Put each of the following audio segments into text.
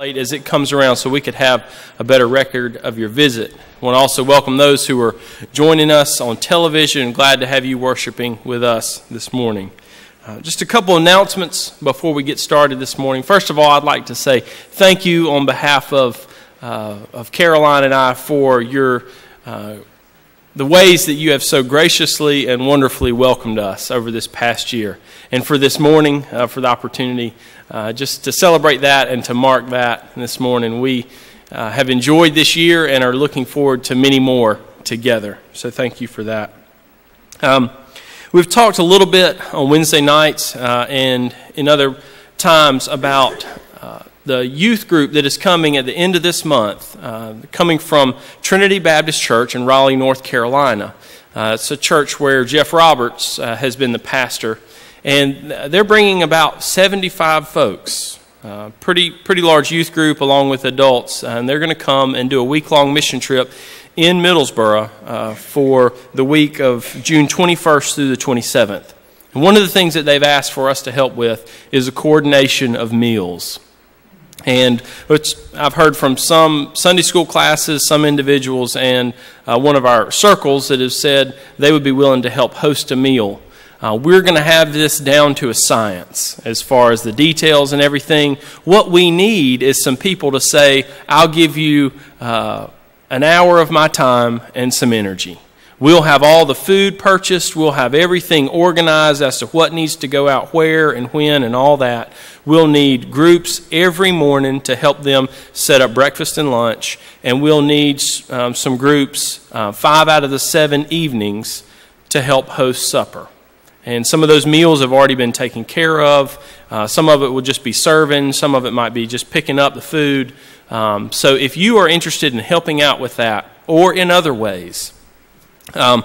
as it comes around so we could have a better record of your visit. I want to also welcome those who are joining us on television glad to have you worshiping with us this morning. Uh, just a couple announcements before we get started this morning. First of all, I'd like to say thank you on behalf of, uh, of Caroline and I for your uh, the ways that you have so graciously and wonderfully welcomed us over this past year. And for this morning, uh, for the opportunity uh, just to celebrate that and to mark that this morning. We uh, have enjoyed this year and are looking forward to many more together. So thank you for that. Um, we've talked a little bit on Wednesday nights uh, and in other times about the youth group that is coming at the end of this month, uh, coming from Trinity Baptist Church in Raleigh, North Carolina. Uh, it's a church where Jeff Roberts has been the pastor and they're bringing about 75 folks, uh, pretty pretty large youth group along with adults, and they're going to come and do a week long mission trip in Middlesboro uh, for the week of June 21st through the 27th. And one of the things that they've asked for us to help with is a coordination of meals. And which I've heard from some Sunday school classes, some individuals, and uh, one of our circles that have said they would be willing to help host a meal uh, we're going to have this down to a science as far as the details and everything. What we need is some people to say, I'll give you uh, an hour of my time and some energy. We'll have all the food purchased. We'll have everything organized as to what needs to go out where and when and all that. We'll need groups every morning to help them set up breakfast and lunch. And we'll need um, some groups, uh, five out of the seven evenings, to help host supper. And some of those meals have already been taken care of. Uh, some of it will just be serving, some of it might be just picking up the food. Um, so if you are interested in helping out with that or in other ways, um,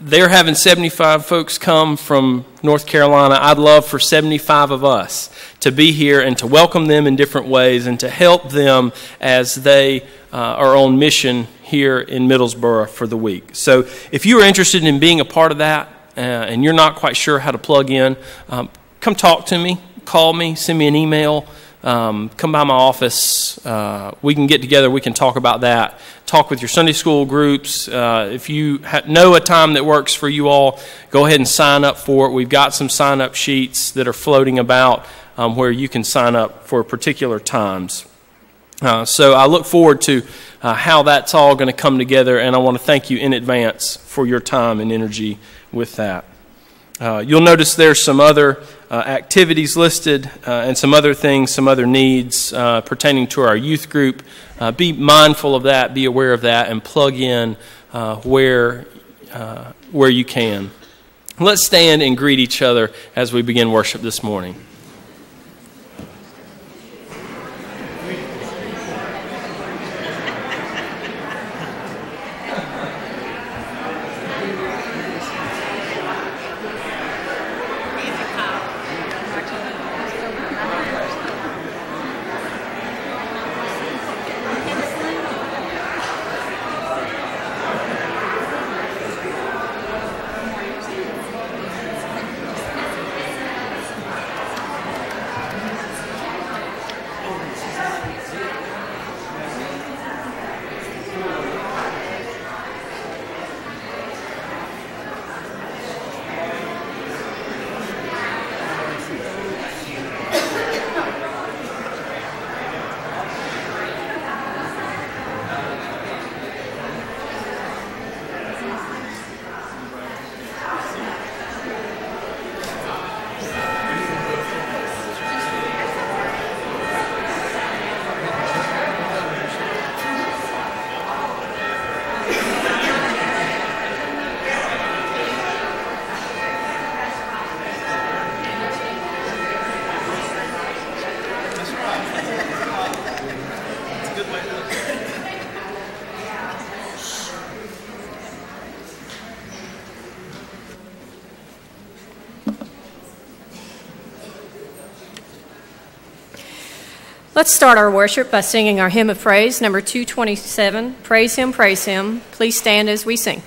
they're having 75 folks come from North Carolina. I'd love for 75 of us to be here and to welcome them in different ways and to help them as they uh, are on mission here in Middlesboro for the week. So if you are interested in being a part of that, uh, and you're not quite sure how to plug in, um, come talk to me, call me, send me an email. Um, come by my office. Uh, we can get together. We can talk about that. Talk with your Sunday school groups. Uh, if you ha- know a time that works for you all, go ahead and sign up for it. We've got some sign up sheets that are floating about um, where you can sign up for particular times. Uh, so I look forward to uh, how that's all going to come together, and I want to thank you in advance for your time and energy with that. Uh, you'll notice there's some other activities listed uh, and some other things, some other needs uh, pertaining to our youth group. Uh, be mindful of that, be aware of that, and plug in uh, where, where you can. Let's stand and greet each other as we begin worship this morning. Let's start our worship by singing our hymn of praise, number 227. Praise Him, praise Him. Please stand as we sing.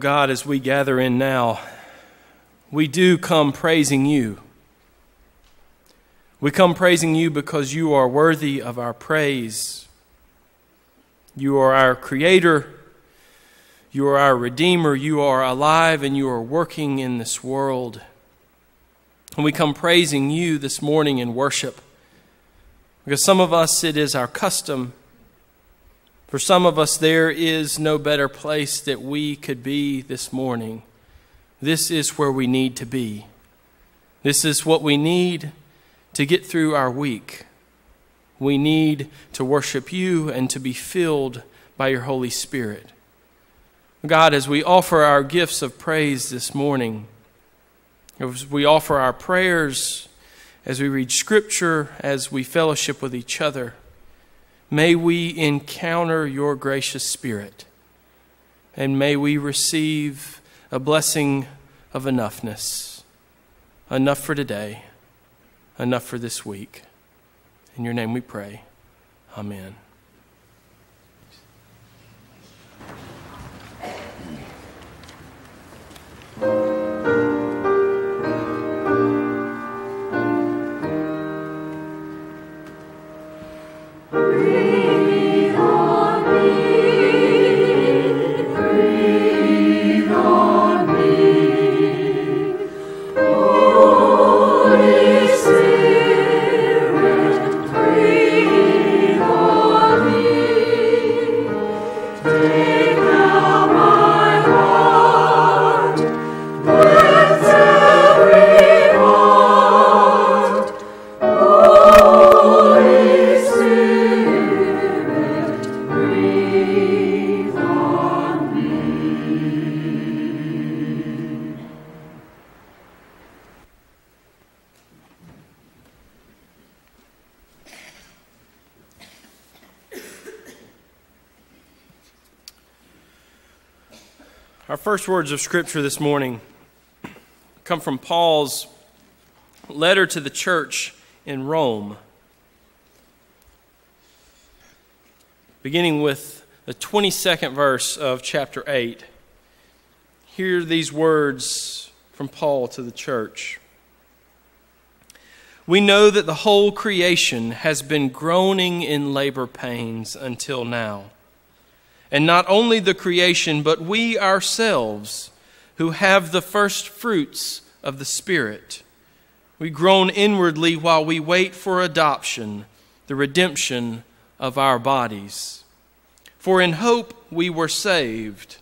God, as we gather in now, we do come praising you. We come praising you because you are worthy of our praise. You are our Creator. You are our Redeemer. You are alive and you are working in this world. And we come praising you this morning in worship. Because some of us, it is our custom. For some of us, there is no better place that we could be this morning. This is where we need to be. This is what we need to get through our week. We need to worship you and to be filled by your Holy Spirit. God, as we offer our gifts of praise this morning, as we offer our prayers, as we read Scripture, as we fellowship with each other, may we encounter your gracious Spirit, and may we receive a blessing of enoughness, enough for today, enough for this week. In your name we pray. Amen. First words of Scripture this morning come from Paul's letter to the church in Rome, beginning with the 22nd verse of chapter 8. Hear these words from Paul to the church. We know that the whole creation has been groaning in labor pains until now. And not only the creation, but we ourselves, who have the first fruits of the Spirit. We groan inwardly while we wait for adoption, the redemption of our bodies. For in hope we were saved.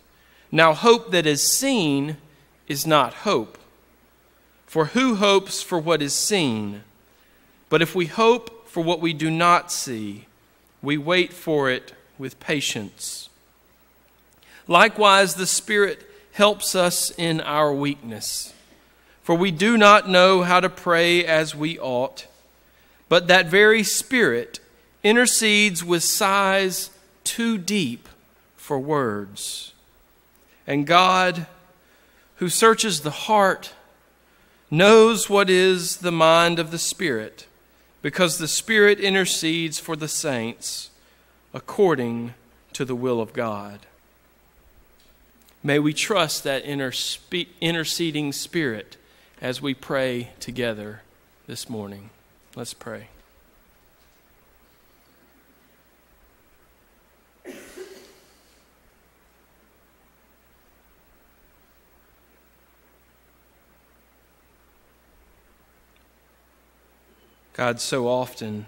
Now, hope that is seen is not hope. For who hopes for what is seen? But if we hope for what we do not see, we wait for it with patience. Likewise, the Spirit helps us in our weakness. For we do not know how to pray as we ought, but that very Spirit intercedes with sighs too deep for words. And God, who searches the heart, knows what is the mind of the Spirit, because the Spirit intercedes for the saints according to the will of God. May we trust that interceding spirit as we pray together this morning. Let's pray. God, so often,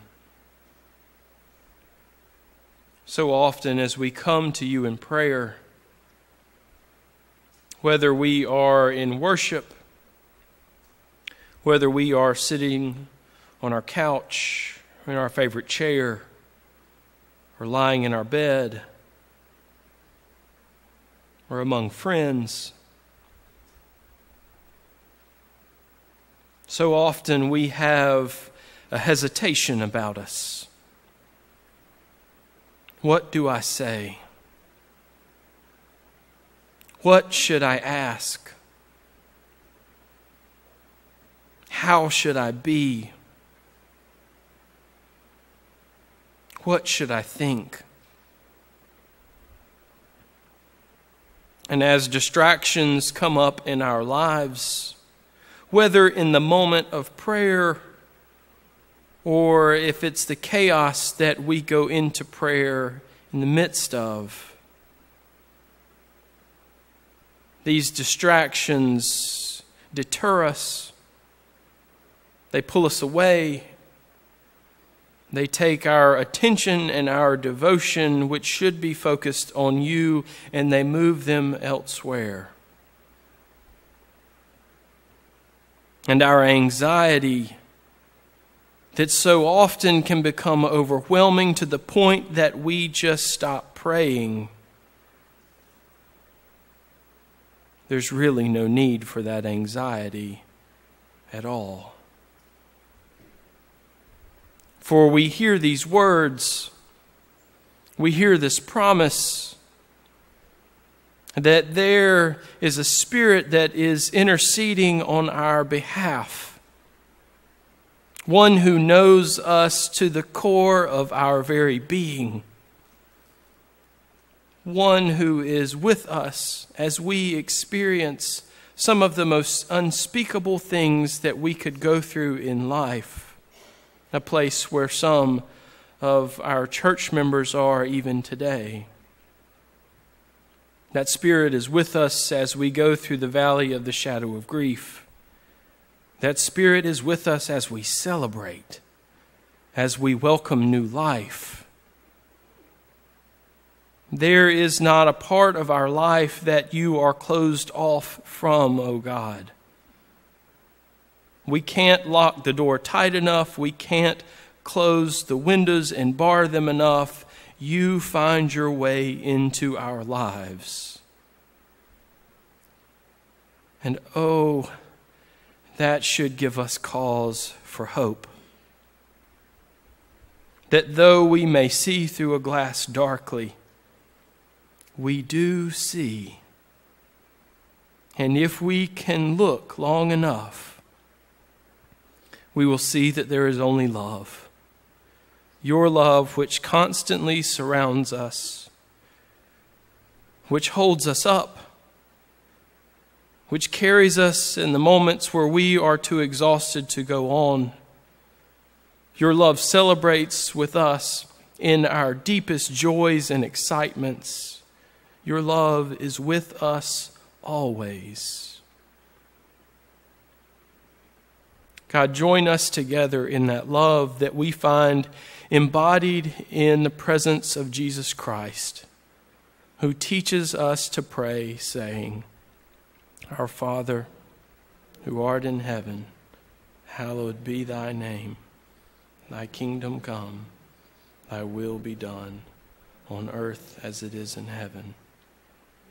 so often as we come to you in prayer, whether we are in worship, whether we are sitting on our couch, in our favorite chair, or lying in our bed, or among friends. So often we have a hesitation about us. What do I say? What should I ask? How should I be? What should I think? And as distractions come up in our lives, whether in the moment of prayer or if it's the chaos that we go into prayer in the midst of, these distractions deter us, they pull us away. They take our attention and our devotion, which should be focused on you, and they move them elsewhere. And our anxiety that so often can become overwhelming to the point that we just stop praying. There's really no need for that anxiety at all. For we hear these words, we hear this promise that there is a spirit that is interceding on our behalf, one who knows us to the core of our very being, one who is with us as we experience some of the most unspeakable things that we could go through in life a place where some of our church members are even today. That Spirit is with us as we go through the valley of the shadow of grief. That Spirit is with us as we celebrate, as we welcome new life. There is not a part of our life that you are closed off from, O oh God. We can't lock the door tight enough. We can't close the windows and bar them enough. You find your way into our lives. And oh, that should give us cause for hope. That though we may see through a glass darkly, we do see. And if we can look long enough, we will see that there is only love. Your love, which constantly surrounds us, which holds us up, which carries us in the moments where we are too exhausted to go on. Your love celebrates with us in our deepest joys and excitements. Your love is with us always. God, join us together in that love that we find embodied in the presence of Jesus Christ, who teaches us to pray, saying, Our Father, who art in heaven, hallowed be thy name. Thy kingdom come, thy will be done, on earth as it is in heaven.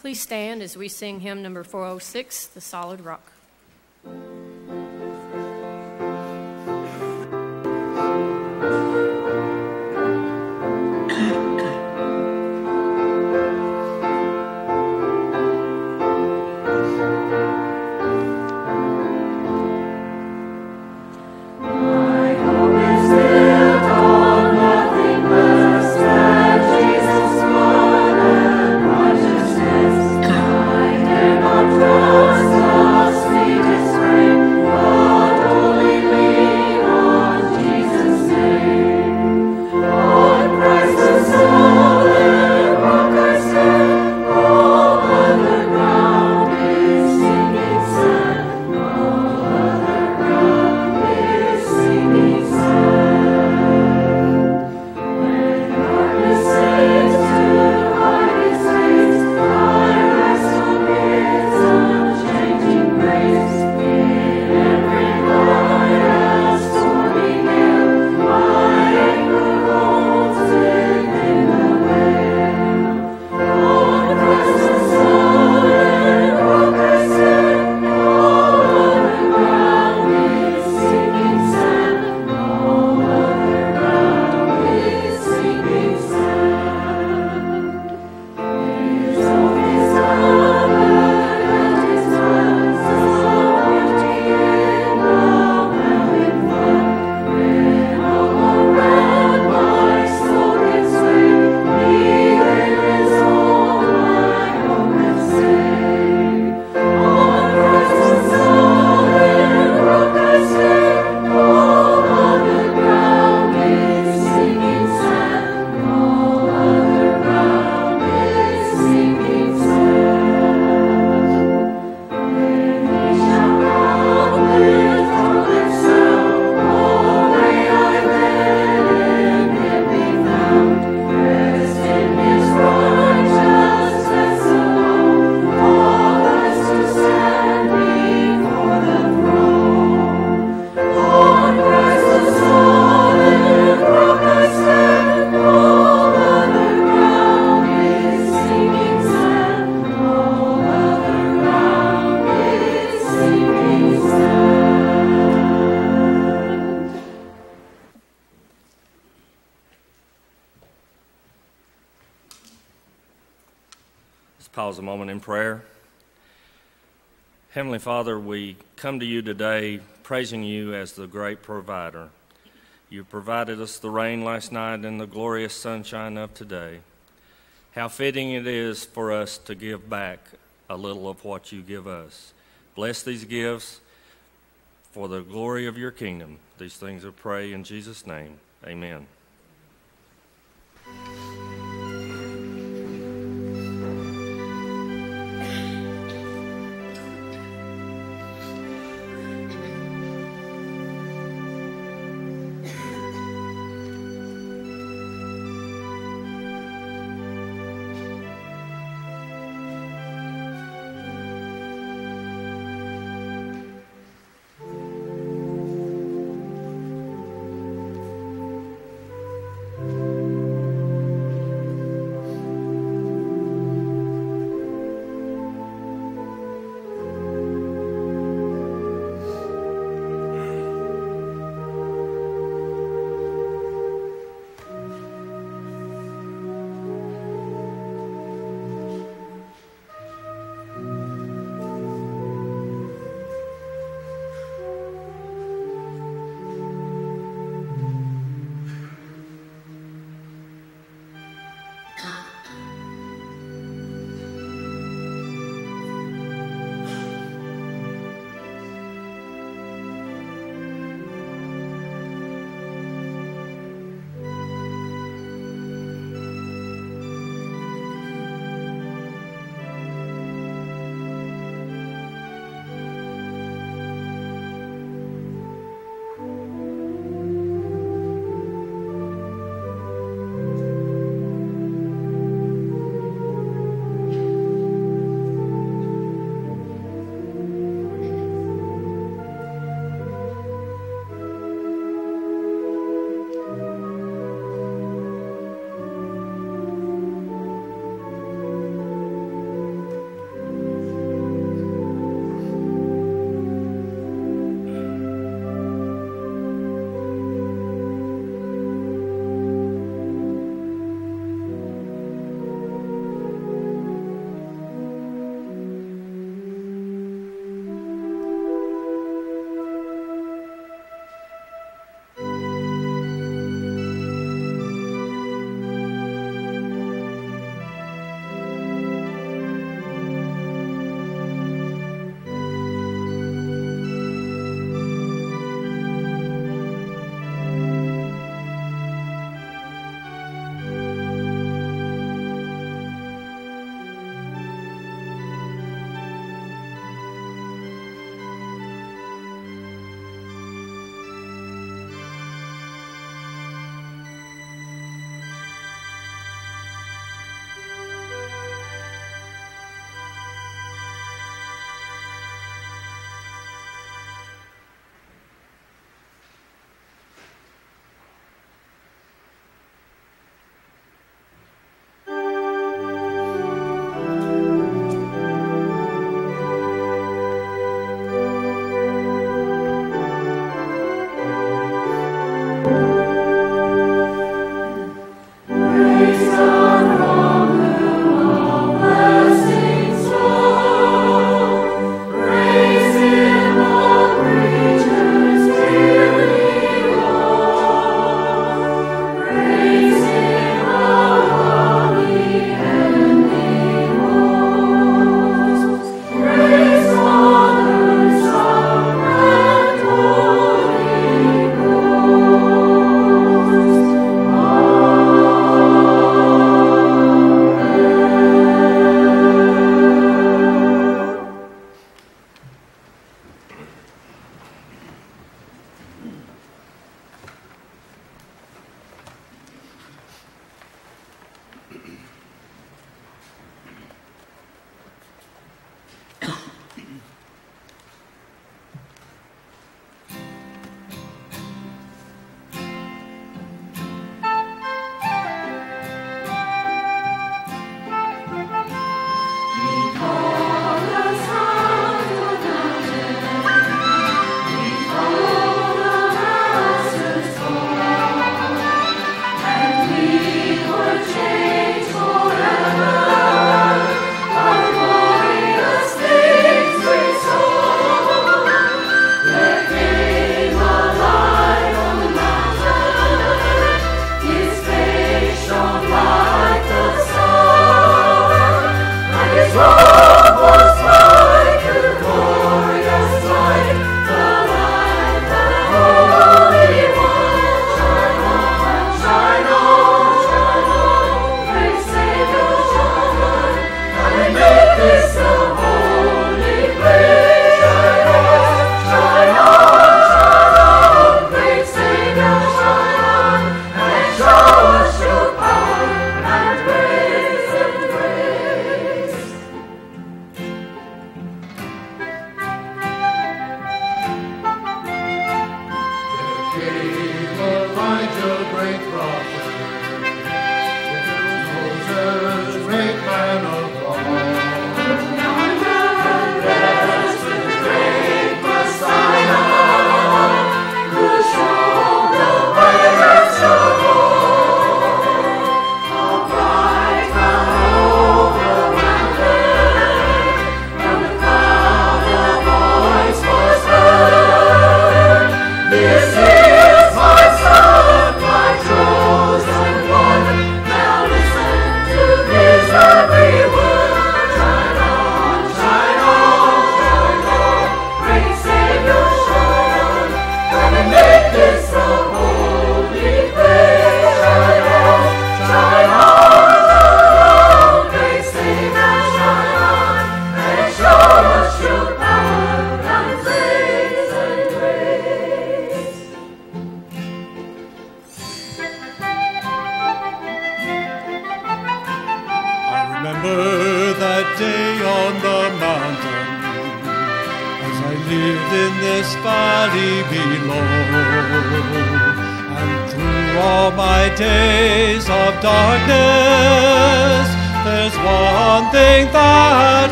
Please stand as we sing hymn number 406, The Solid Rock. Father, we come to you today praising you as the great provider. You provided us the rain last night and the glorious sunshine of today. How fitting it is for us to give back a little of what you give us. Bless these gifts for the glory of your kingdom. These things I pray in Jesus' name. Amen.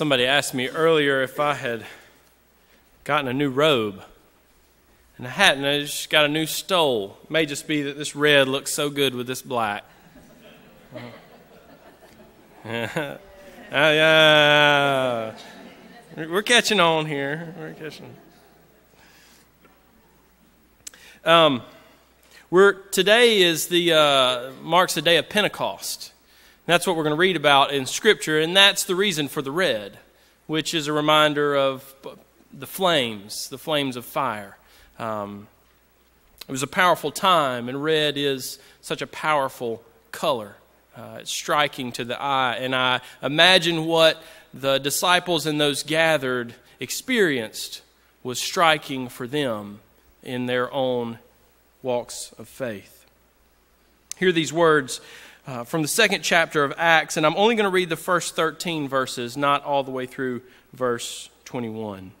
Somebody asked me earlier if I had gotten a new robe. And I hadn't. I just got a new stole. It may just be that this red looks so good with this black. uh, yeah. We're catching on here. We're catching. Um, we're today is the uh, marks the day of Pentecost. That's what we're going to read about in Scripture, and that's the reason for the red, which is a reminder of the flames, the flames of fire. Um, it was a powerful time, and red is such a powerful color. Uh, it's striking to the eye, and I imagine what the disciples and those gathered experienced was striking for them in their own walks of faith. Hear these words uh, from the second chapter of Acts, and I'm only going to read the first 13 verses, not all the way through verse 21.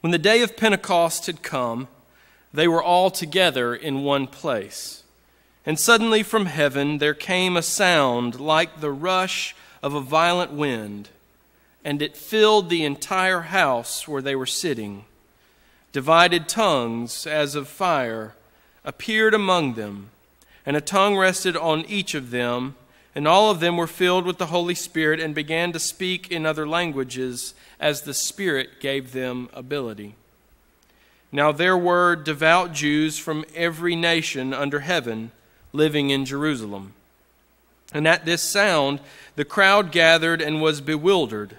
When the day of Pentecost had come, they were all together in one place. And suddenly from heaven there came a sound like the rush of a violent wind, and it filled the entire house where they were sitting. Divided tongues as of fire appeared among them and a tongue rested on each of them, and all of them were filled with the Holy Spirit and began to speak in other languages as the Spirit gave them ability. Now there were devout Jews from every nation under heaven living in Jerusalem. And at this sound, the crowd gathered and was bewildered,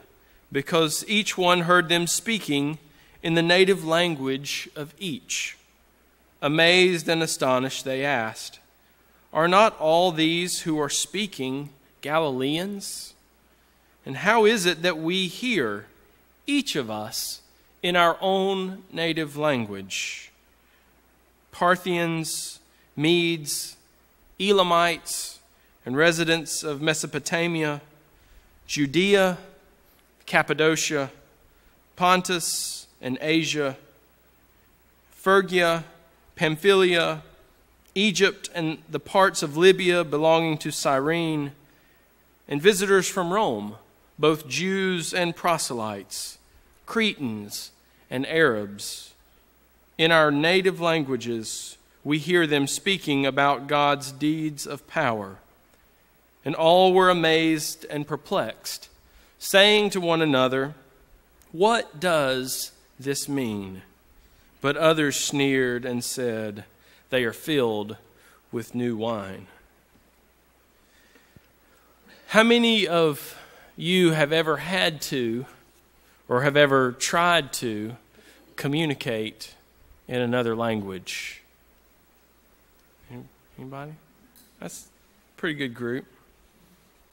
because each one heard them speaking in the native language of each. Amazed and astonished, they asked, are not all these who are speaking Galileans? And how is it that we hear, each of us, in our own native language? Parthians, Medes, Elamites, and residents of Mesopotamia, Judea, Cappadocia, Pontus and Asia, Phrygia, Pamphylia, Egypt and the parts of Libya belonging to Cyrene, and visitors from Rome, both Jews and proselytes, Cretans and Arabs. In our native languages, we hear them speaking about God's deeds of power. And all were amazed and perplexed, saying to one another, What does this mean? But others sneered and said, they are filled with new wine. How many of you have ever had to or have ever tried to communicate in another language? Anybody? That's a pretty good group.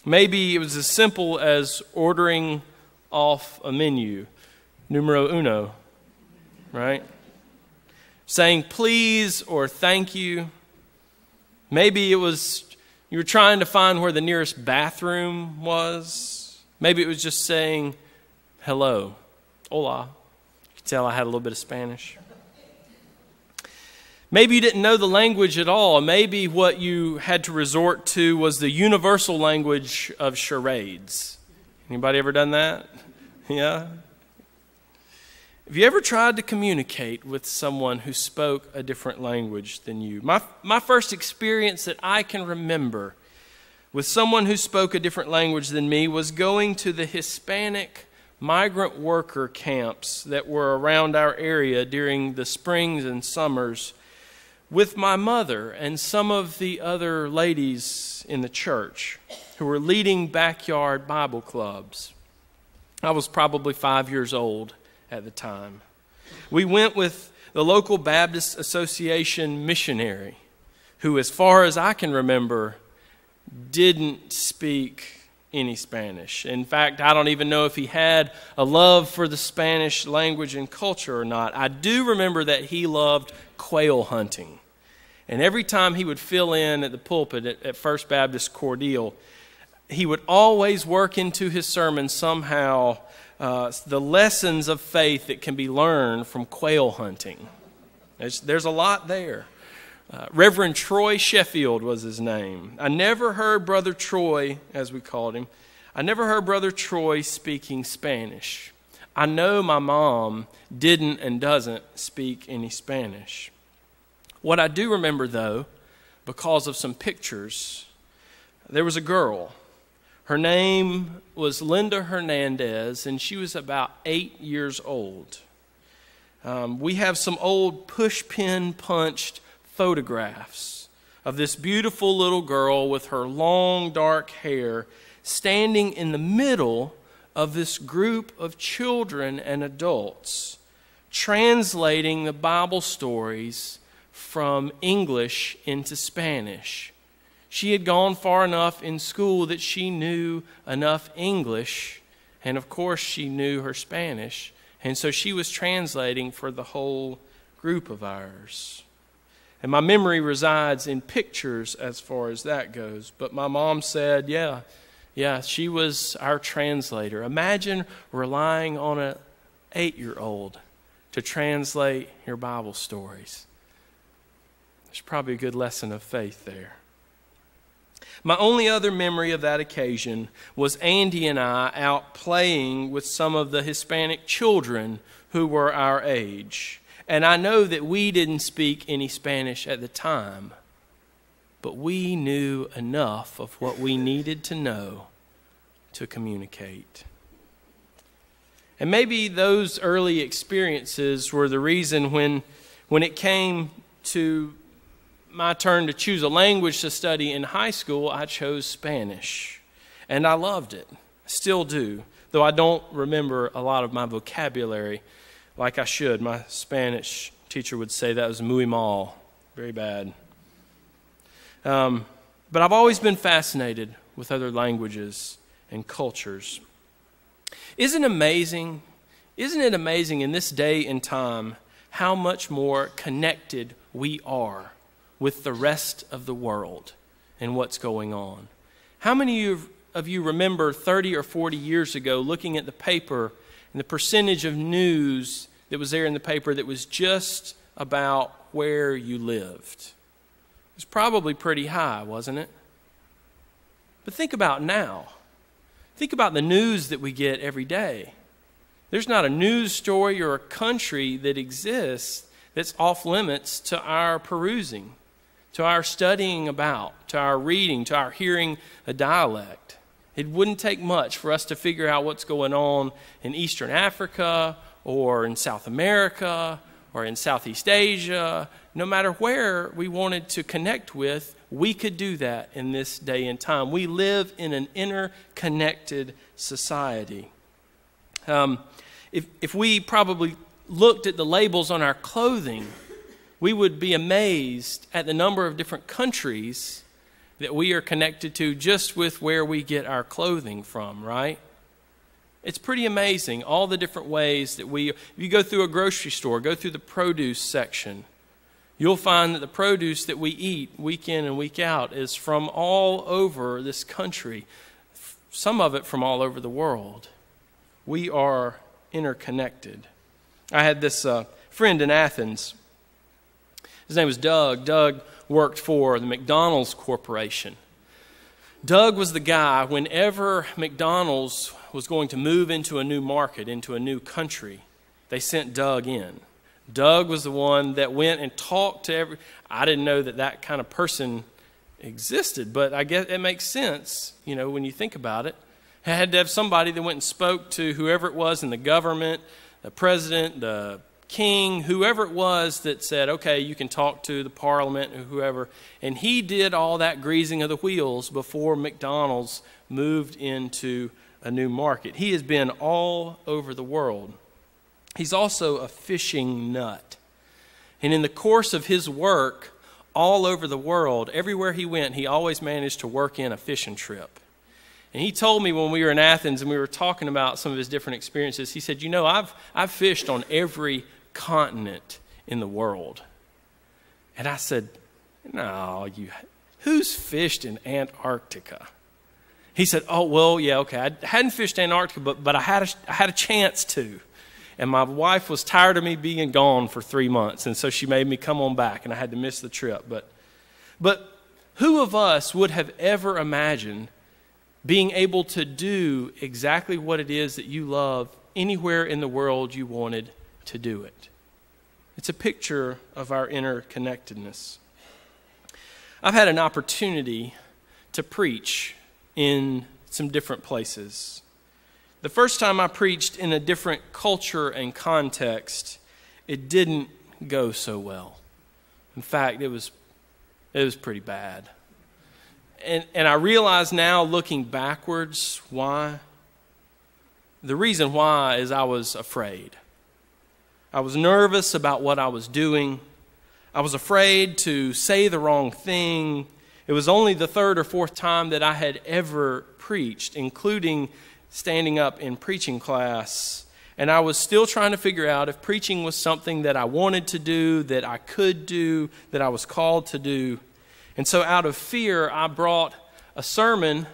Maybe it was as simple as ordering off a menu, numero uno, right? Saying please or thank you. Maybe it was you were trying to find where the nearest bathroom was. Maybe it was just saying hello. Hola. You can tell I had a little bit of Spanish. Maybe you didn't know the language at all. Maybe what you had to resort to was the universal language of charades. Anybody ever done that? Yeah? Have you ever tried to communicate with someone who spoke a different language than you? My, my first experience that I can remember with someone who spoke a different language than me was going to the Hispanic migrant worker camps that were around our area during the springs and summers with my mother and some of the other ladies in the church who were leading backyard Bible clubs. I was probably five years old at the time. We went with the local Baptist Association missionary, who, as far as I can remember, didn't speak any Spanish. In fact, I don't even know if he had a love for the Spanish language and culture or not. I do remember that he loved quail hunting. And every time he would fill in at the pulpit at, at First Baptist Cordele, he would always work into his sermon somehow uh, the lessons of faith that can be learned from quail hunting. There's, there's a lot there. Uh, Reverend Troy Sheffield was his name. I never heard Brother Troy, as we called him, I never heard Brother Troy speaking Spanish. I know my mom didn't and doesn't speak any Spanish. What I do remember, though, because of some pictures, there was a girl her name was Linda Hernandez, and she was about eight years old. Um, we have some old pushpin punched photographs of this beautiful little girl with her long dark hair standing in the middle of this group of children and adults, translating the Bible stories from English into Spanish she had gone far enough in school that she knew enough English, and of course, she knew her Spanish. And so she was translating for the whole group of ours. And my memory resides in pictures as far as that goes. But my mom said, yeah, yeah, she was our translator. Imagine relying on an eight year old to translate your Bible stories. There's probably a good lesson of faith there. My only other memory of that occasion was Andy and I out playing with some of the Hispanic children who were our age. And I know that we didn't speak any Spanish at the time, but we knew enough of what we needed to know to communicate. And maybe those early experiences were the reason when, when it came to my turn to choose a language to study in high school, I chose Spanish. And I loved it. Still do, though I don't remember a lot of my vocabulary like I should. My Spanish teacher would say that was muy mal, very bad. Um, but I've always been fascinated with other languages and cultures. Isn't amazing? Isn't it amazing in this day and time how much more connected we are with the rest of the world and what's going on. How many of you remember 30 or 40 years ago looking at the paper and the percentage of news that was there in the paper that was just about where you lived? It was probably pretty high, wasn't it? But think about now. Think about the news that we get every day. There's not a news story or a country that exists that's off limits to our perusing to our studying about, to our reading, to our hearing a dialect. It wouldn't take much for us to figure out what's going on in Eastern Africa or in South America or in Southeast Asia. No matter where we wanted to connect with, we could do that in this day and time. We live in an interconnected society. Um, if, if we probably looked at the labels on our clothing, we would be amazed at the number of different countries that we are connected to just with where we get our clothing from, right? It's pretty amazing all the different ways that we, if you go through a grocery store, go through the produce section, you'll find that the produce that we eat week in and week out is from all over this country, some of it from all over the world. we are interconnected. I had this uh, friend in Athens. His name was Doug. Doug worked for the McDonald's Corporation. Doug was the guy, whenever McDonald's was going to move into a new market, into a new country, they sent Doug in. Doug was the one that went and talked to every. I didn't know that that kind of person existed, but I guess it makes sense, you know, when you think about it. I had to have somebody that went and spoke to whoever it was in the government, the president, the king, whoever it was that said, okay, you can talk to the parliament or whoever. And he did all that greasing of the wheels before McDonald's moved into a new market. He has been all over the world. He's also a fishing nut. And in the course of his work all over the world, everywhere he went, he always managed to work in a fishing trip. And he told me when we were in Athens and we were talking about some of his different experiences, he said, You know, I've, I've fished on every continent in the world. And I said, No, you, who's fished in Antarctica? He said, Oh, well, yeah, okay. I hadn't fished Antarctica, but, but I, had a, I had a chance to. And my wife was tired of me being gone for three months, and so she made me come on back, and I had to miss the trip. But, but who of us would have ever imagined being able to do exactly what it is that you love anywhere in the world you wanted to do it? It's a picture of our interconnectedness. I've had an opportunity to preach in some different places. The first time I preached in a different culture and context, it didn't go so well. In fact, it was, it was pretty bad. And, and I realize now, looking backwards, why. The reason why is I was afraid. I was nervous about what I was doing. I was afraid to say the wrong thing. It was only the third or fourth time that I had ever preached, including standing up in preaching class. And I was still trying to figure out if preaching was something that I wanted to do, that I could do, that I was called to do. And so, out of fear, I brought a sermon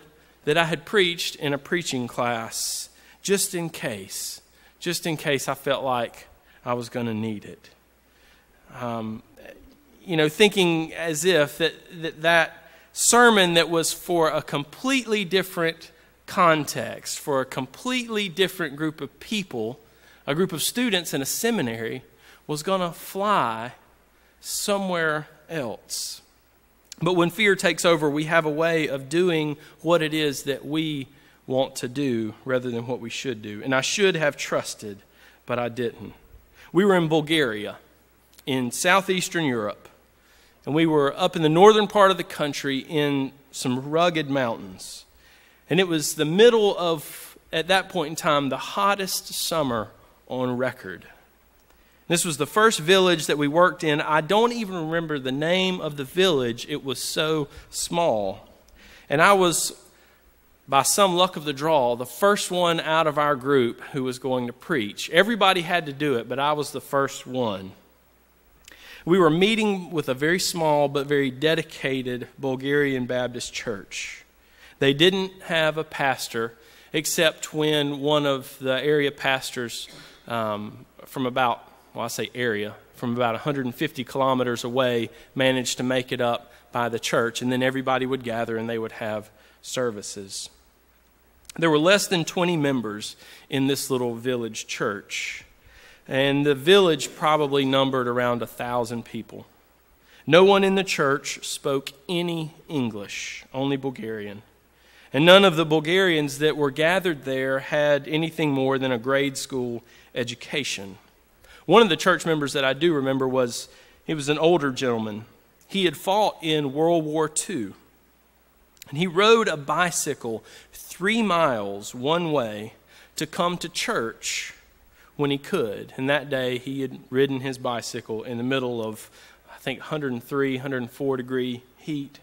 that I had preached in a preaching class just in case, just in case I felt like I was going to need it. Um, you know, thinking as if that, that that sermon that was for a completely different context, for a completely different group of people, a group of students in a seminary, was going to fly somewhere else. But when fear takes over, we have a way of doing what it is that we want to do rather than what we should do. And I should have trusted, but I didn't. We were in Bulgaria, in southeastern Europe, and we were up in the northern part of the country in some rugged mountains. And it was the middle of, at that point in time, the hottest summer on record. This was the first village that we worked in. I don't even remember the name of the village, it was so small. And I was, by some luck of the draw, the first one out of our group who was going to preach. Everybody had to do it, but I was the first one. We were meeting with a very small but very dedicated Bulgarian Baptist church. They didn't have a pastor except when one of the area pastors um, from about, well, I say area, from about 150 kilometers away managed to make it up by the church, and then everybody would gather and they would have services. There were less than 20 members in this little village church, and the village probably numbered around a thousand people. No one in the church spoke any English, only Bulgarian. And none of the Bulgarians that were gathered there had anything more than a grade school education. One of the church members that I do remember was he was an older gentleman. He had fought in World War II. And he rode a bicycle three miles one way to come to church when he could. And that day he had ridden his bicycle in the middle of, I think, 103, 104 degree heat.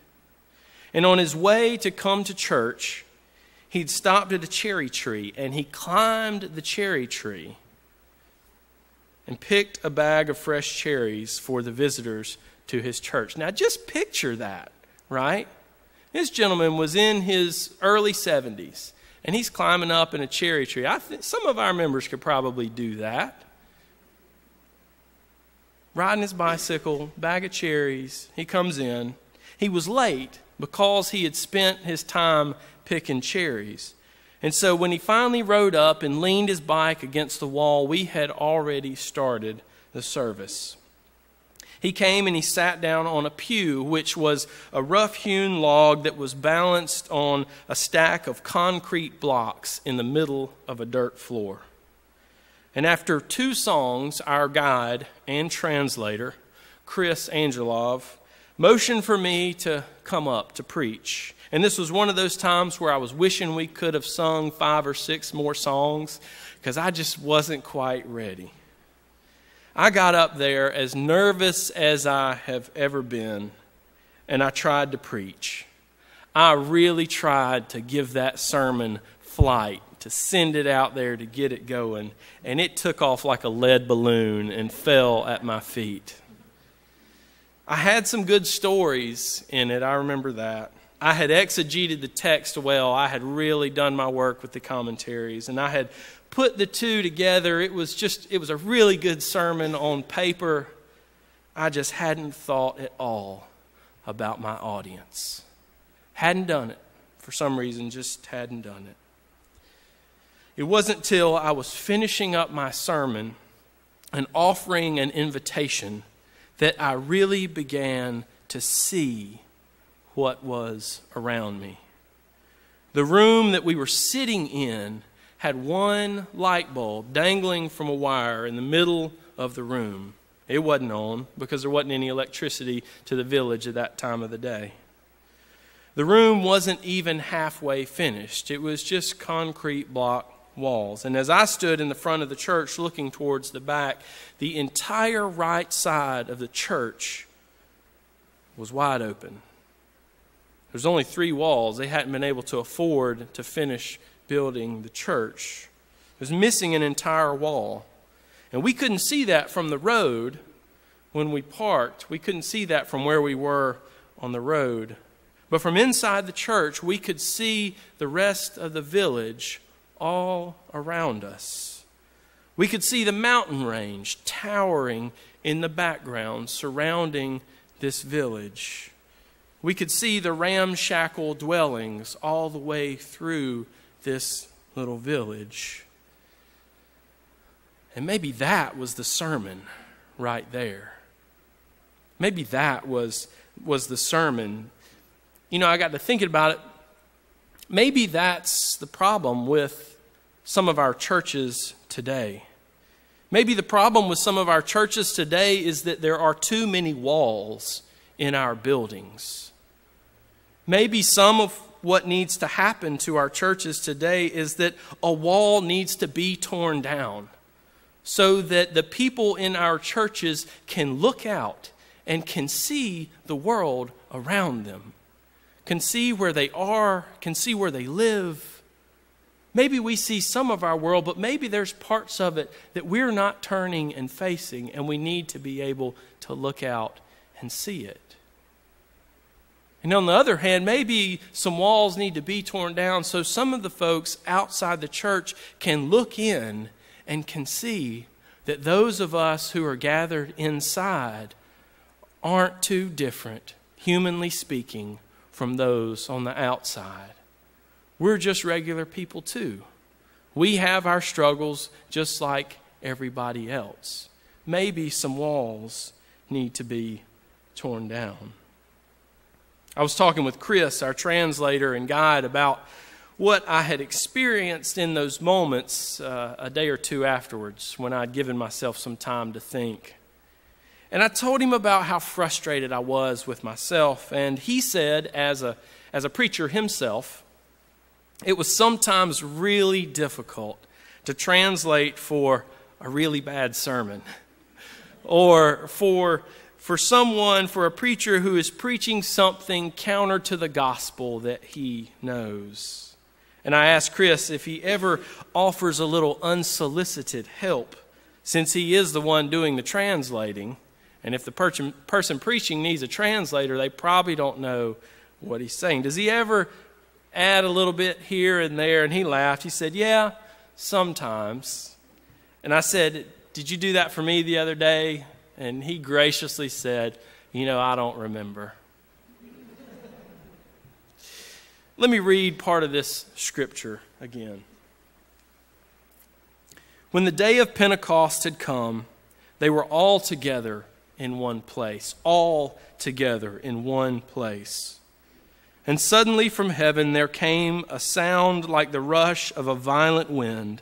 And on his way to come to church, he'd stopped at a cherry tree and he climbed the cherry tree and picked a bag of fresh cherries for the visitors to his church. Now, just picture that, right? This gentleman was in his early 70s, and he's climbing up in a cherry tree. I think some of our members could probably do that. Riding his bicycle, bag of cherries, he comes in. He was late because he had spent his time picking cherries. And so when he finally rode up and leaned his bike against the wall, we had already started the service. He came and he sat down on a pew, which was a rough hewn log that was balanced on a stack of concrete blocks in the middle of a dirt floor. And after two songs, our guide and translator, Chris Angelov, motioned for me to come up to preach. And this was one of those times where I was wishing we could have sung five or six more songs because I just wasn't quite ready. I got up there as nervous as I have ever been, and I tried to preach. I really tried to give that sermon flight, to send it out there to get it going, and it took off like a lead balloon and fell at my feet. I had some good stories in it, I remember that. I had exegeted the text well. I had really done my work with the commentaries, and I had put the two together, it was just, it was a really good sermon on paper. I just hadn't thought at all about my audience. Hadn't done it. For some reason, just hadn't done it. It wasn't till I was finishing up my sermon and offering an invitation that I really began to see what was around me. The room that we were sitting in had one light bulb dangling from a wire in the middle of the room. It wasn't on because there wasn't any electricity to the village at that time of the day. The room wasn't even halfway finished, it was just concrete block walls. And as I stood in the front of the church looking towards the back, the entire right side of the church was wide open. There's only three walls. They hadn't been able to afford to finish building the church. It was missing an entire wall. And we couldn't see that from the road when we parked. We couldn't see that from where we were on the road. But from inside the church, we could see the rest of the village all around us. We could see the mountain range towering in the background surrounding this village. We could see the ramshackle dwellings all the way through this little village. And maybe that was the sermon right there. Maybe that was, was the sermon. You know, I got to thinking about it. Maybe that's the problem with some of our churches today. Maybe the problem with some of our churches today is that there are too many walls in our buildings. Maybe some of what needs to happen to our churches today is that a wall needs to be torn down so that the people in our churches can look out and can see the world around them, can see where they are, can see where they live. Maybe we see some of our world, but maybe there's parts of it that we're not turning and facing, and we need to be able to look out and see it. And on the other hand, maybe some walls need to be torn down so some of the folks outside the church can look in and can see that those of us who are gathered inside aren't too different, humanly speaking, from those on the outside. We're just regular people too. We have our struggles just like everybody else. Maybe some walls need to be torn down. I was talking with Chris, our translator and guide, about what I had experienced in those moments uh, a day or two afterwards when I'd given myself some time to think. And I told him about how frustrated I was with myself. And he said, as a, as a preacher himself, it was sometimes really difficult to translate for a really bad sermon or for for someone, for a preacher who is preaching something counter to the gospel that he knows. And I asked Chris if he ever offers a little unsolicited help, since he is the one doing the translating. And if the person, person preaching needs a translator, they probably don't know what he's saying. Does he ever add a little bit here and there. And he laughed. He said, Yeah, sometimes. And I said, Did you do that for me the other day? And he graciously said, You know, I don't remember. Let me read part of this scripture again. When the day of Pentecost had come, they were all together in one place, all together in one place. And suddenly from heaven there came a sound like the rush of a violent wind,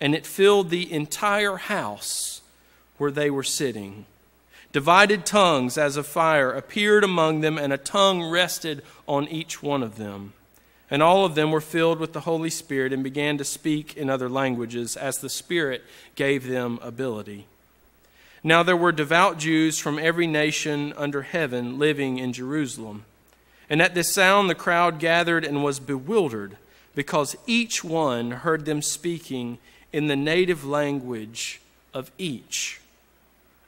and it filled the entire house where they were sitting. Divided tongues as of fire appeared among them, and a tongue rested on each one of them. And all of them were filled with the Holy Spirit and began to speak in other languages as the Spirit gave them ability. Now there were devout Jews from every nation under heaven living in Jerusalem. And at this sound the crowd gathered and was bewildered, because each one heard them speaking in the native language of each.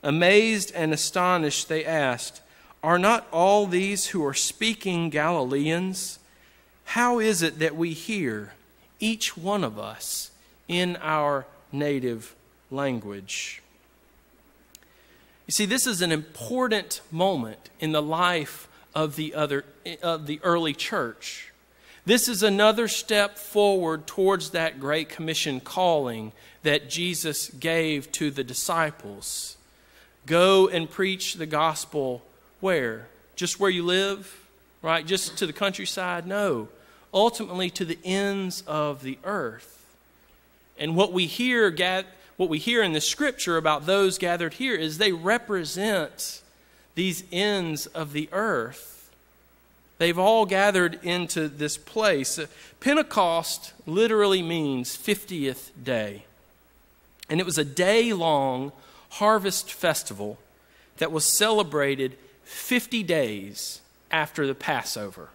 Amazed and astonished, they asked, Are not all these who are speaking Galileans? How is it that we hear, each one of us, in our native language? You see, this is an important moment in the life of the, other, of the early church. This is another step forward towards that Great Commission calling that Jesus gave to the disciples. Go and preach the gospel where? Just where you live? Right? Just to the countryside? No ultimately to the ends of the earth. And what we hear, what we hear in the scripture about those gathered here is they represent these ends of the earth. They've all gathered into this place. Pentecost literally means 50th day. And it was a day long harvest festival that was celebrated 50 days after the Passover.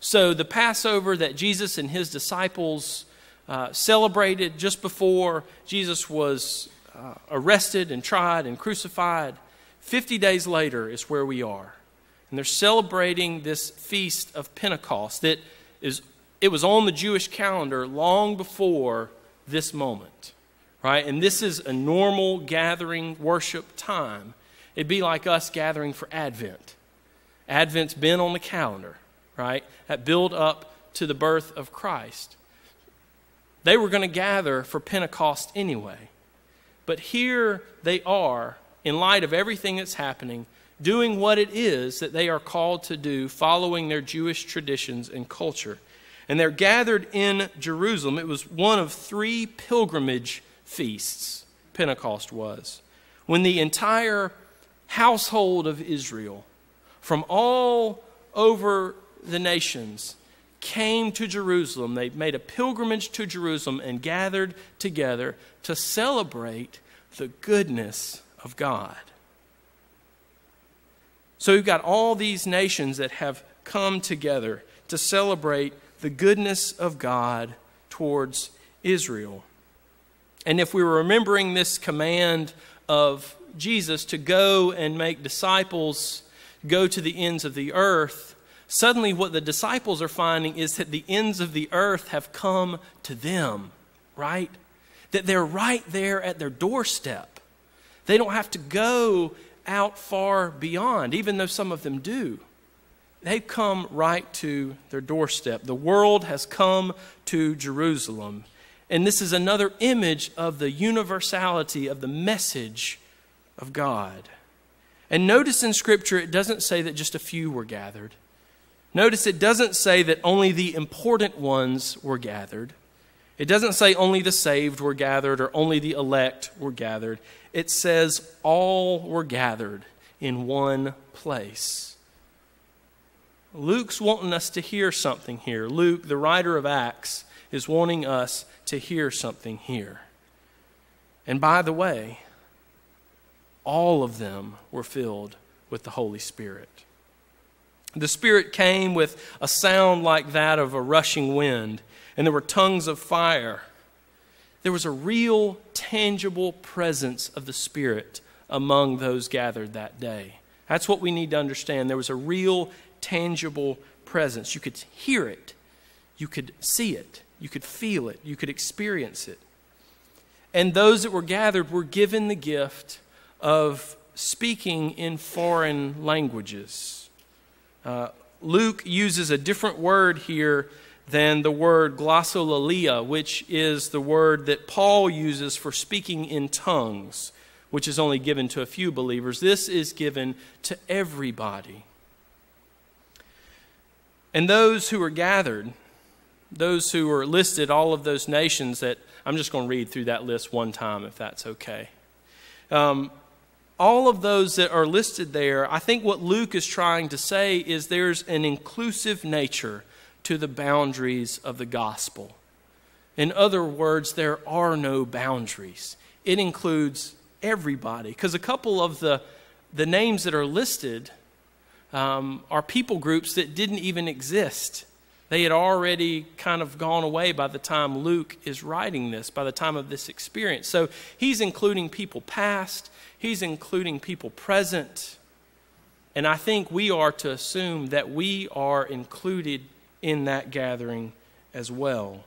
So, the Passover that Jesus and his disciples uh, celebrated just before Jesus was uh, arrested and tried and crucified, 50 days later is where we are. And they're celebrating this feast of Pentecost that is, it was on the Jewish calendar long before this moment, right? And this is a normal gathering worship time. It'd be like us gathering for Advent. Advent's been on the calendar right? That build up to the birth of Christ. They were going to gather for Pentecost anyway. But here they are, in light of everything that's happening, doing what it is that they are called to do, following their Jewish traditions and culture. And they're gathered in Jerusalem. It was one of three pilgrimage feasts, Pentecost was, when the entire household of Israel, from all over the nations came to Jerusalem. They made a pilgrimage to Jerusalem and gathered together to celebrate the goodness of God. So we've got all these nations that have come together to celebrate the goodness of God towards Israel. And if we were remembering this command of Jesus to go and make disciples, go to the ends of the earth, Suddenly, what the disciples are finding is that the ends of the earth have come to them, right? That they're right there at their doorstep. They don't have to go out far beyond, even though some of them do. They've come right to their doorstep. The world has come to Jerusalem. And this is another image of the universality of the message of God. And notice in Scripture, it doesn't say that just a few were gathered. Notice it doesn't say that only the important ones were gathered. It doesn't say only the saved were gathered or only the elect were gathered. It says all were gathered in one place. Luke's wanting us to hear something here. Luke, the writer of Acts, is wanting us to hear something here. And by the way, all of them were filled with the Holy Spirit. The Spirit came with a sound like that of a rushing wind, and there were tongues of fire. There was a real, tangible presence of the Spirit among those gathered that day. That's what we need to understand. There was a real, tangible presence. You could hear it, you could see it, you could feel it, you could experience it. And those that were gathered were given the gift of speaking in foreign languages. Uh, Luke uses a different word here than the word glossolalia, which is the word that Paul uses for speaking in tongues, which is only given to a few believers. This is given to everybody. And those who are gathered, those who are listed, all of those nations that I'm just going to read through that list one time if that's okay. Um, all of those that are listed there, I think what Luke is trying to say is there's an inclusive nature to the boundaries of the gospel. In other words, there are no boundaries. It includes everybody. Because a couple of the, the names that are listed um, are people groups that didn't even exist. They had already kind of gone away by the time Luke is writing this, by the time of this experience. So he's including people past, he's including people present. And I think we are to assume that we are included in that gathering as well.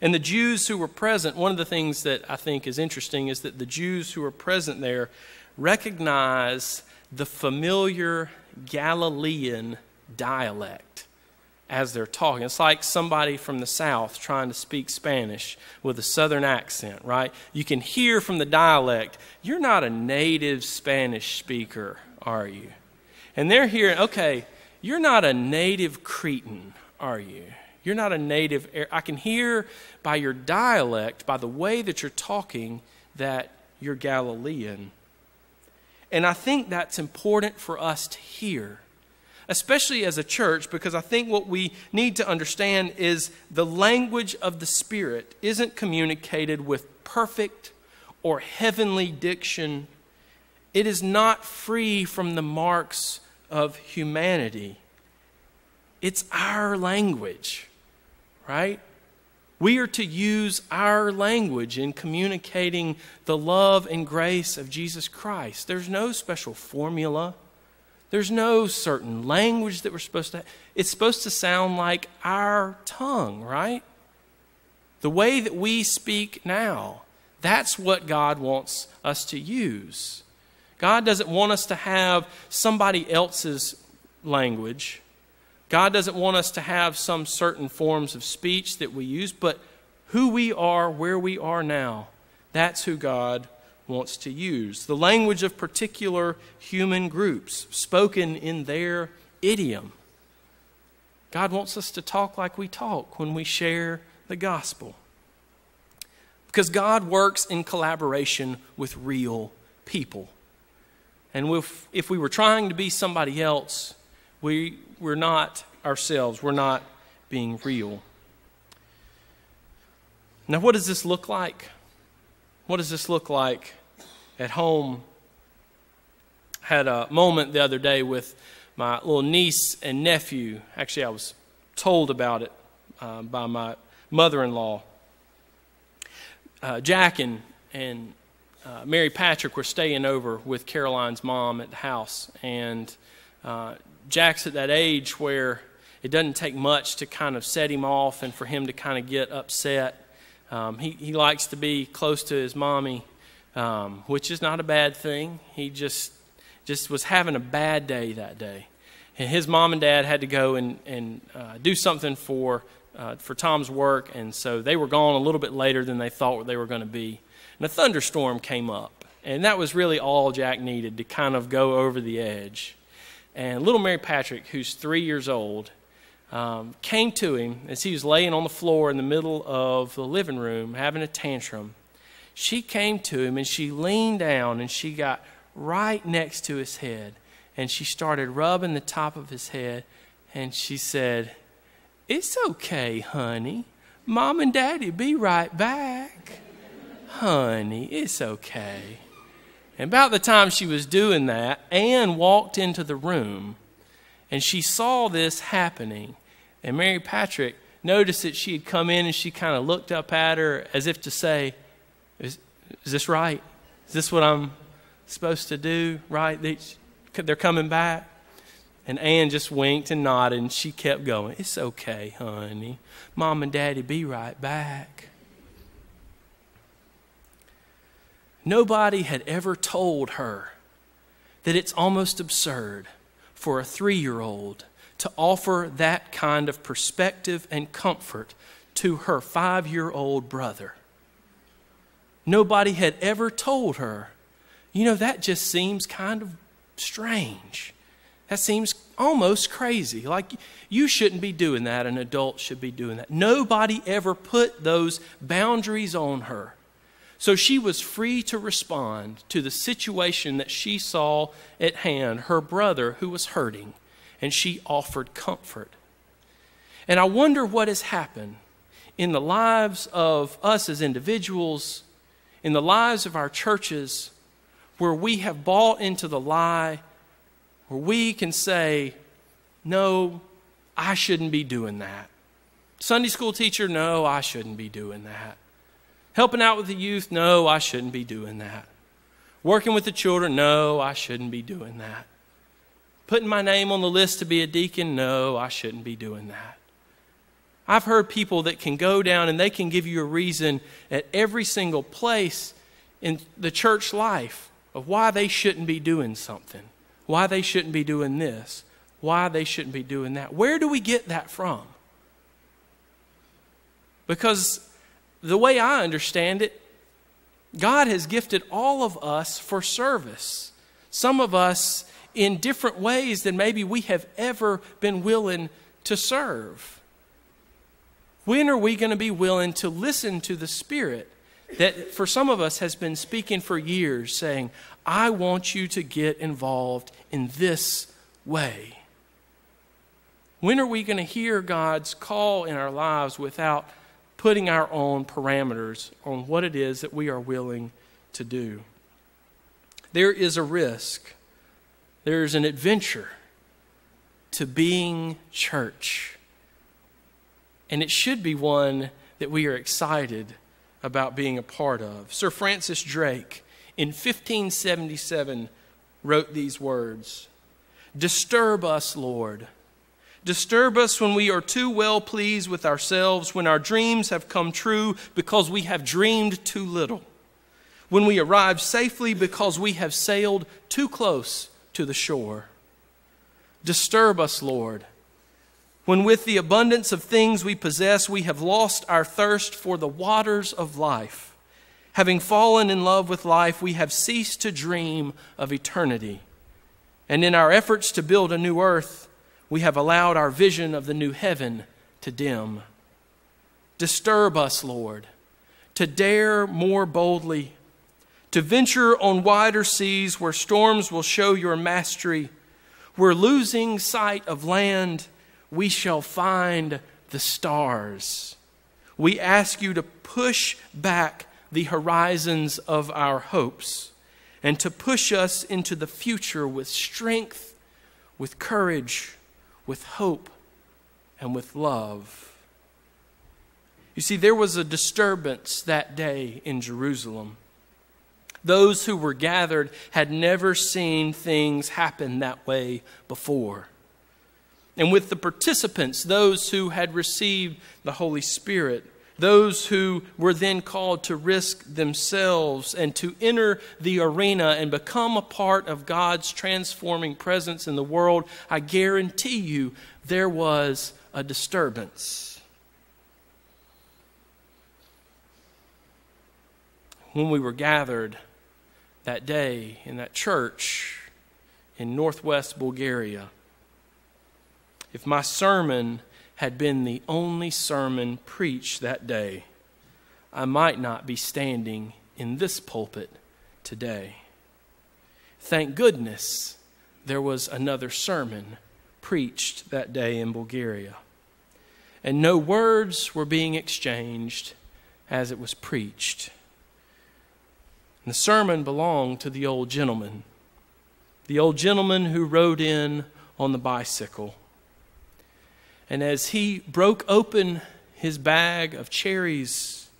And the Jews who were present, one of the things that I think is interesting is that the Jews who were present there recognize the familiar Galilean dialect as they're talking. It's like somebody from the South trying to speak Spanish with a Southern accent, right? You can hear from the dialect, you're not a native Spanish speaker, are you? And they're hearing, okay, you're not a native Cretan, are you? You're not a native. I can hear by your dialect, by the way that you're talking, that you're Galilean. And I think that's important for us to hear, especially as a church, because I think what we need to understand is the language of the Spirit isn't communicated with perfect or heavenly diction. It is not free from the marks of humanity. It's our language, right? We are to use our language in communicating the love and grace of Jesus Christ. There's no special formula. There's no certain language that we're supposed to It's supposed to sound like our tongue, right? The way that we speak now. That's what God wants us to use. God doesn't want us to have somebody else's language. God doesn't want us to have some certain forms of speech that we use, but who we are, where we are now, that's who God wants to use. The language of particular human groups, spoken in their idiom. God wants us to talk like we talk when we share the gospel. Because God works in collaboration with real people. And if, if we were trying to be somebody else, we, we're not ourselves. We're not being real. Now, what does this look like? What does this look like at home? Had a moment the other day with my little niece and nephew. Actually, I was told about it uh, by my mother in law. Uh, Jack and, and uh, Mary Patrick were staying over with Caroline's mom at the house, and uh, Jack's at that age where it doesn't take much to kind of set him off and for him to kind of get upset. Um, he, he likes to be close to his mommy, um, which is not a bad thing. He just just was having a bad day that day. And his mom and dad had to go and, and uh, do something for, uh, for Tom's work, and so they were gone a little bit later than they thought they were going to be. And a thunderstorm came up, and that was really all Jack needed to kind of go over the edge. And little Mary Patrick, who's three years old, um, came to him as he was laying on the floor in the middle of the living room having a tantrum. She came to him and she leaned down and she got right next to his head and she started rubbing the top of his head and she said, It's okay, honey. Mom and Daddy be right back. honey, it's okay. And about the time she was doing that, Anne walked into the room and she saw this happening. And Mary Patrick noticed that she had come in and she kind of looked up at her as if to say, Is, is this right? Is this what I'm supposed to do? Right? They, they're coming back. And Ann just winked and nodded, and she kept going. It's okay, honey. Mom and Daddy be right back. Nobody had ever told her that it's almost absurd for a three year old to offer that kind of perspective and comfort to her five year old brother. Nobody had ever told her, you know, that just seems kind of strange. That seems almost crazy. Like you shouldn't be doing that. An adult should be doing that. Nobody ever put those boundaries on her. So she was free to respond to the situation that she saw at hand, her brother who was hurting, and she offered comfort. And I wonder what has happened in the lives of us as individuals, in the lives of our churches, where we have bought into the lie, where we can say, No, I shouldn't be doing that. Sunday school teacher, no, I shouldn't be doing that. Helping out with the youth, no, I shouldn't be doing that. Working with the children, no, I shouldn't be doing that. Putting my name on the list to be a deacon, no, I shouldn't be doing that. I've heard people that can go down and they can give you a reason at every single place in the church life of why they shouldn't be doing something, why they shouldn't be doing this, why they shouldn't be doing that. Where do we get that from? Because the way I understand it, God has gifted all of us for service. Some of us in different ways than maybe we have ever been willing to serve. When are we going to be willing to listen to the Spirit that for some of us has been speaking for years, saying, I want you to get involved in this way? When are we going to hear God's call in our lives without putting our own parameters on what it is that we are willing to do. There is a risk, there's an adventure to being church. And it should be one that we are excited about being a part of. Sir Francis Drake in 1577 wrote these words Disturb us, Lord Disturb us when we are too well pleased with ourselves, when our dreams have come true because we have dreamed too little, when we arrive safely because we have sailed too close to the shore. Disturb us, Lord, when with the abundance of things we possess, we have lost our thirst for the waters of life. Having fallen in love with life, we have ceased to dream of eternity. And in our efforts to build a new earth, we have allowed our vision of the new heaven to dim. Disturb us, Lord, to dare more boldly, to venture on wider seas where storms will show your mastery, We're losing sight of land, we shall find the stars. We ask you to push back the horizons of our hopes and to push us into the future with strength, with courage, with hope and with love. You see, there was a disturbance that day in Jerusalem. Those who were gathered had never seen things happen that way before. And with the participants, those who had received the Holy Spirit, those who were then called to risk themselves and to enter the arena and become a part of God's transforming presence in the world, I guarantee you there was a disturbance. When we were gathered that day in that church in northwest Bulgaria, if my sermon had been the only sermon preached that day, I might not be standing in this pulpit today. Thank goodness there was another sermon preached that day in Bulgaria. And no words were being exchanged as it was preached. And the sermon belonged to the old gentleman, the old gentleman who rode in on the bicycle and as he broke open his bag of cherries,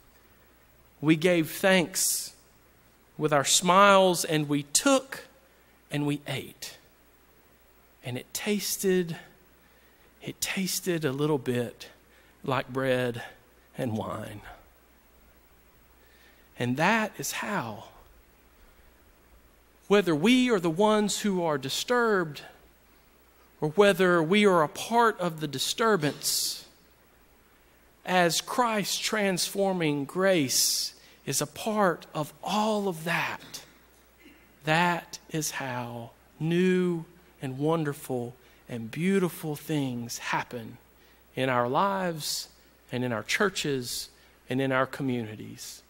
we gave thanks with our smiles and we took and we ate. and it tasted, it tasted a little bit like bread and wine. And that is how, whether we are the ones who are disturbed or whether we are a part of the disturbance, as Christ transforming grace is a part of all of that, that is how new and wonderful and beautiful things happen in our lives and in our churches and in our communities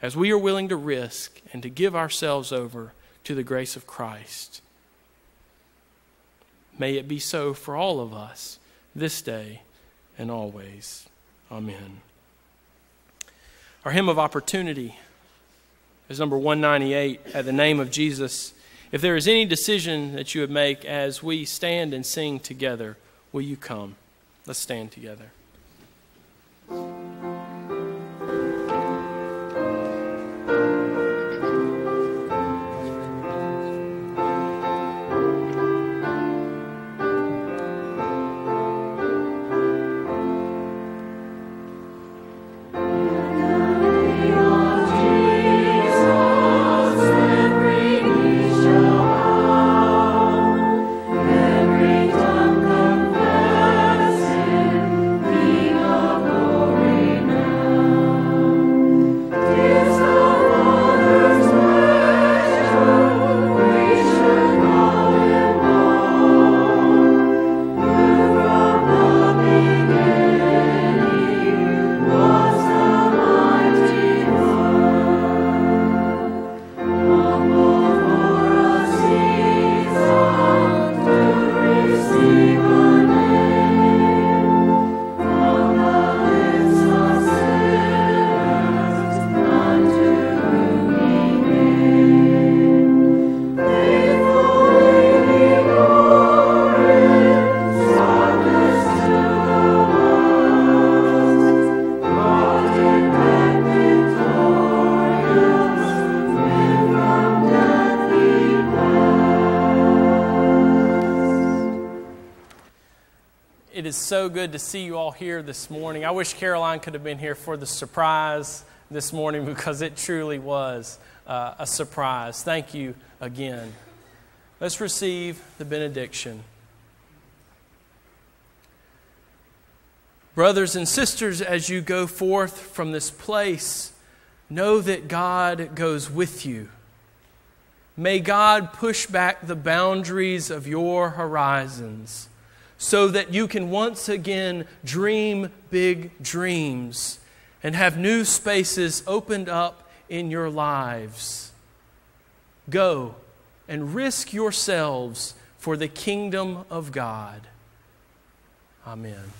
as we are willing to risk and to give ourselves over to the grace of Christ. May it be so for all of us this day and always. Amen. Our hymn of opportunity is number 198 at the name of Jesus. If there is any decision that you would make as we stand and sing together, will you come? Let's stand together. So good to see you all here this morning. I wish Caroline could have been here for the surprise this morning because it truly was uh, a surprise. Thank you again. Let's receive the benediction. Brothers and sisters, as you go forth from this place, know that God goes with you. May God push back the boundaries of your horizons so that you can once again dream big dreams and have new spaces opened up in your lives. Go and risk yourselves for the kingdom of God. Amen.